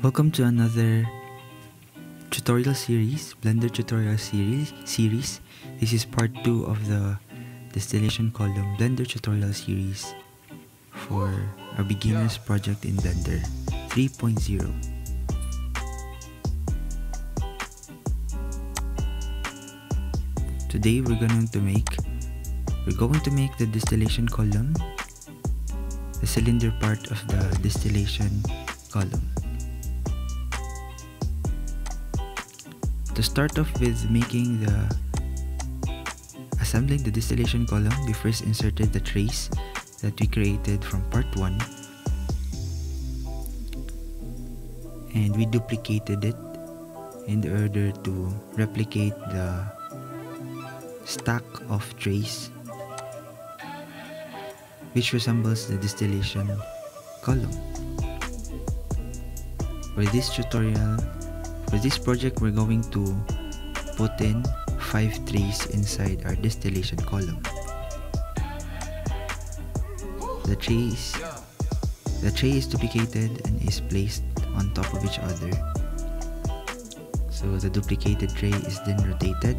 Welcome to another tutorial series, Blender tutorial series. Series. This is part 2 of the distillation column Blender tutorial series for a beginner's project in Blender 3.0. Today we're going to make we're going to make the distillation column the cylinder part of the distillation column. To start off with making the assembling the distillation column, we first inserted the trays that we created from part 1 and we duplicated it in order to replicate the stack of trays which resembles the distillation column. For this tutorial, for this project, we're going to put in 5 trays inside our distillation column. The trays, the tray is duplicated and is placed on top of each other. So the duplicated tray is then rotated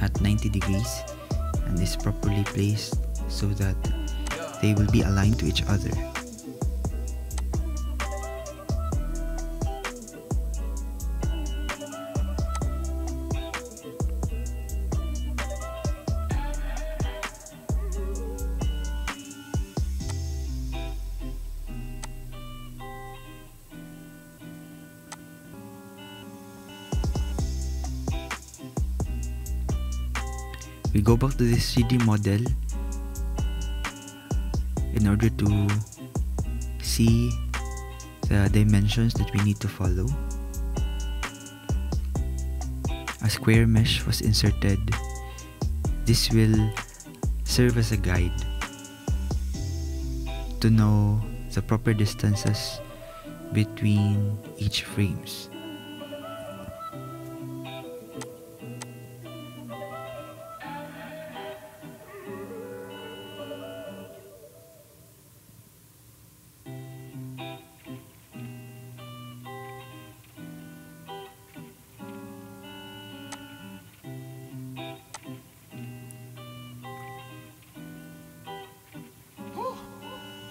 at 90 degrees and is properly placed so that they will be aligned to each other. We go back to this 3D model in order to see the dimensions that we need to follow. A square mesh was inserted. This will serve as a guide to know the proper distances between each frames.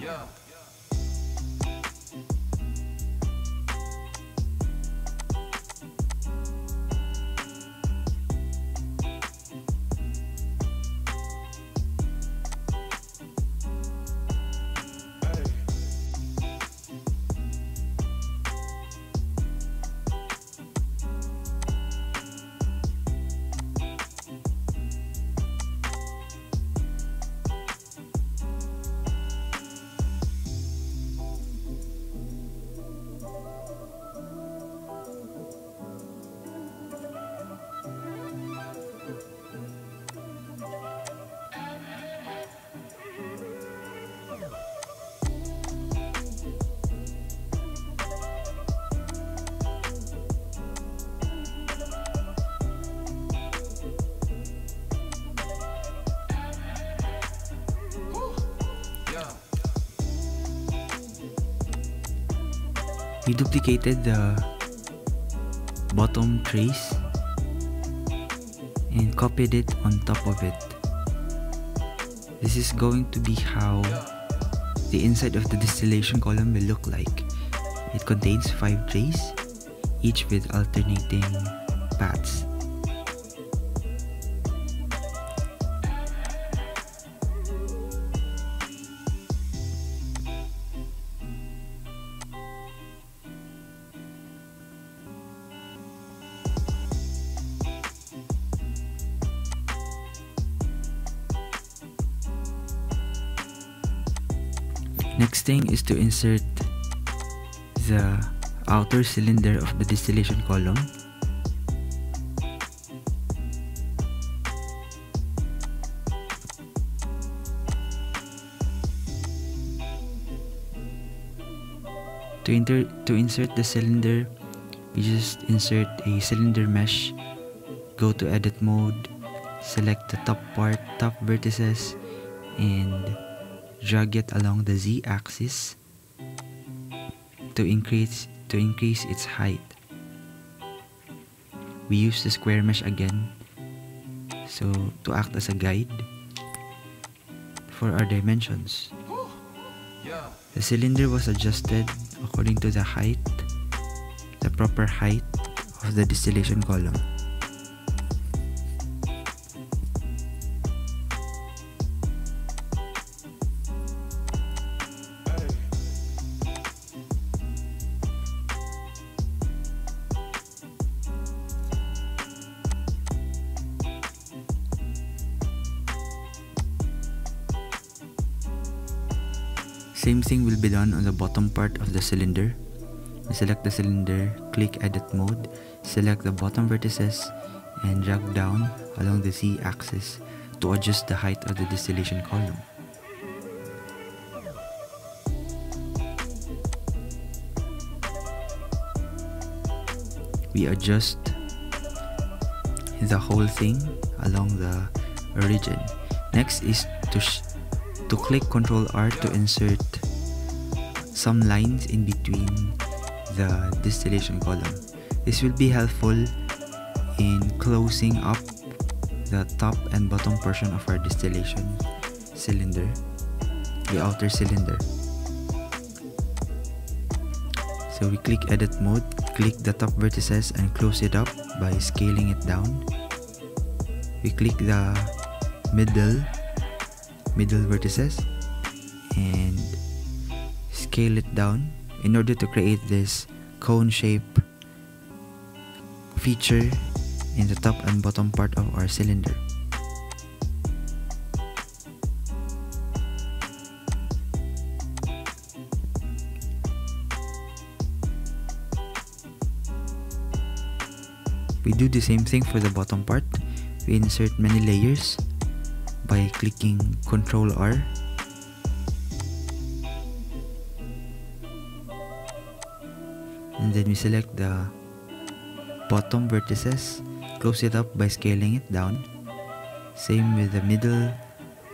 Yeah. We duplicated the bottom trays and copied it on top of it. This is going to be how the inside of the distillation column will look like. It contains 5 trays, each with alternating paths. Next thing is to insert the outer cylinder of the distillation column. To, inter to insert the cylinder, we just insert a cylinder mesh, go to edit mode, select the top part, top vertices, and drag it along the z-axis to increase to increase its height. We use the square mesh again so to act as a guide for our dimensions. The cylinder was adjusted according to the height, the proper height of the distillation column. Same thing will be done on the bottom part of the cylinder. Select the cylinder, click edit mode, select the bottom vertices and drag down along the Z axis to adjust the height of the distillation column. We adjust the whole thing along the origin. Next is to to click Ctrl R to insert some lines in between the distillation column. This will be helpful in closing up the top and bottom portion of our distillation cylinder, the outer cylinder. So we click edit mode, click the top vertices and close it up by scaling it down. We click the middle middle vertices and scale it down in order to create this cone shape feature in the top and bottom part of our cylinder. We do the same thing for the bottom part. We insert many layers by clicking Ctrl R. And then we select the bottom vertices, close it up by scaling it down. Same with the middle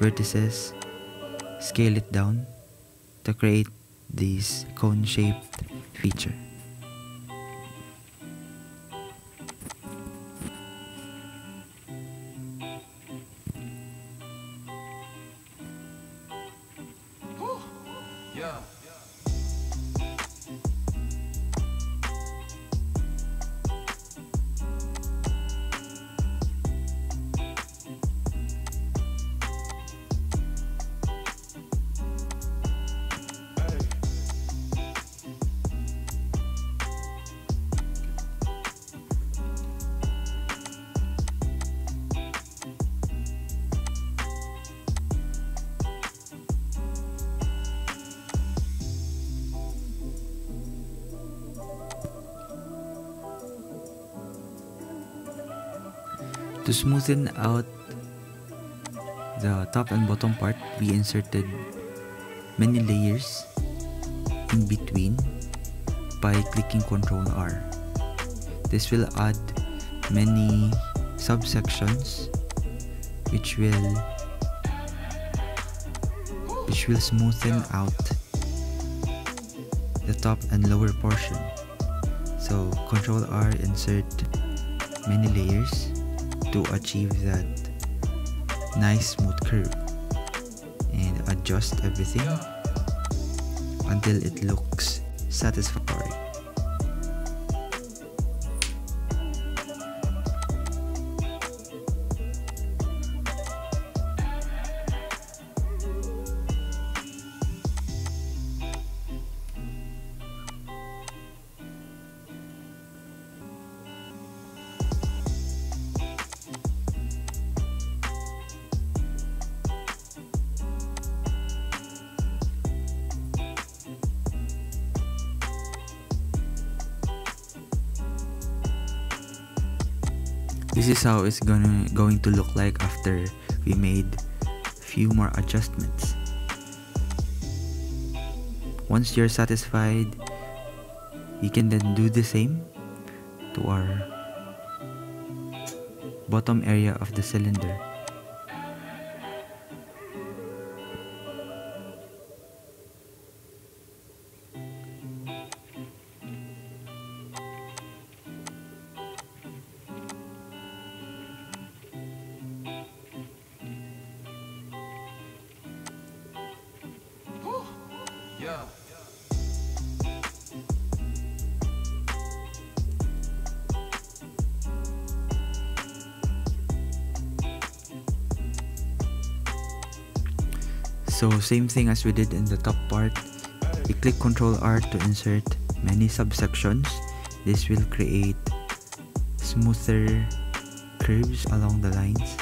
vertices, scale it down to create this cone shaped feature. Yeah. To smoothen out the top and bottom part, we inserted many layers in between by clicking Ctrl R. This will add many subsections which will which will smoothen out the top and lower portion. So Ctrl R insert many layers to achieve that nice smooth curve and adjust everything until it looks satisfactory. This is how it's gonna going to look like after we made few more adjustments. Once you're satisfied, you can then do the same to our bottom area of the cylinder. So same thing as we did in the top part. we click Ctrl R to insert many subsections. This will create smoother curves along the lines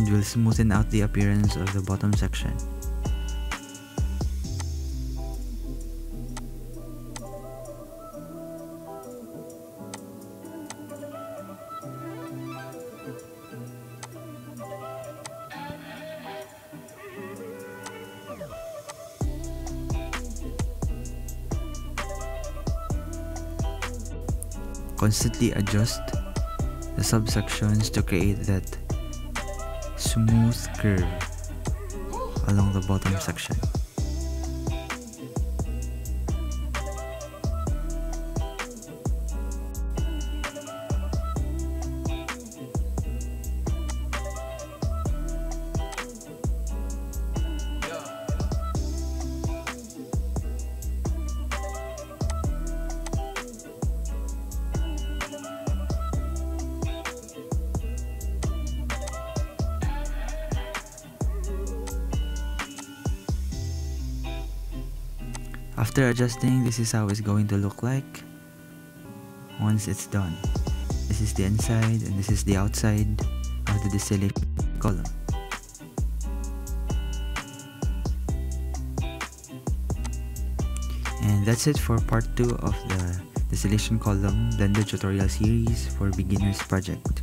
and will smoothen out the appearance of the bottom section. Constantly adjust the subsections to create that smooth curve along the bottom section. After adjusting, this is how it's going to look like once it's done. This is the inside and this is the outside of the distillation column. And that's it for part 2 of the distillation column blender tutorial series for beginners project.